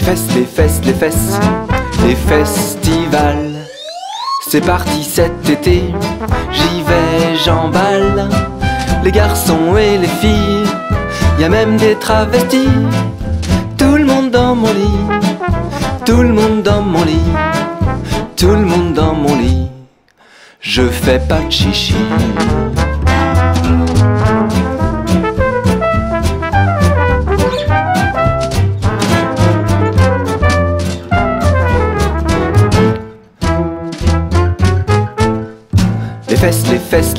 fesses, les fesses, les fesses, les festivals. C'est parti cet été, j'y vais, j'emballe. Les garçons et les filles, y a même des travestis. Tout le monde dans mon lit, tout le monde dans mon lit, tout le monde dans mon lit. Je fais pas de chichi.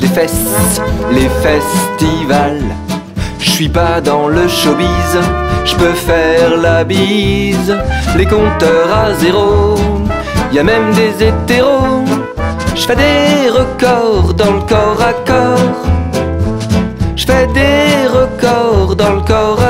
Les fesses, les festivals. Je suis pas dans le showbiz, je peux faire la bise. Les compteurs à zéro, y a même des hétéros. Je fais des records dans le corps à corps. Je fais des records dans le corps.